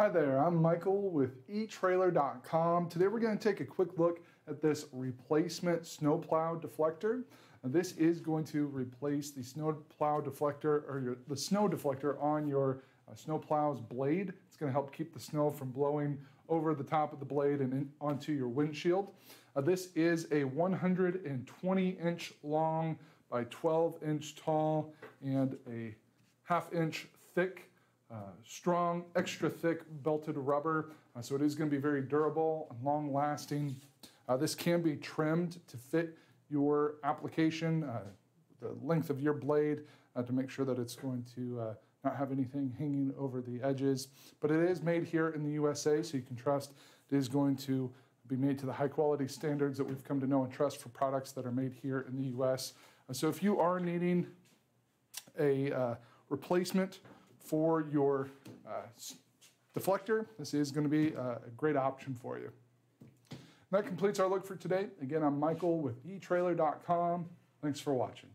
Hi there, I'm Michael with eTrailer.com. Today we're going to take a quick look at this replacement snowplow deflector. This is going to replace the snowplow deflector or your, the snow deflector on your uh, snowplow's blade. It's going to help keep the snow from blowing over the top of the blade and in, onto your windshield. Uh, this is a 120 inch long by 12 inch tall and a half inch thick uh, strong, extra thick belted rubber, uh, so it is going to be very durable and long lasting. Uh, this can be trimmed to fit your application, uh, the length of your blade, uh, to make sure that it's going to not have anything hanging over the edges. But it is made here in the USA, so you can trust it is going to be made to the high quality standards that we've come to know and trust for products that are made here in the US. so if you are needing a replacement, for your uh, deflector, this is going to be uh, a great option for you. And that completes our look for today. Again, I'm Michael with eTrailer.com. Thanks for watching.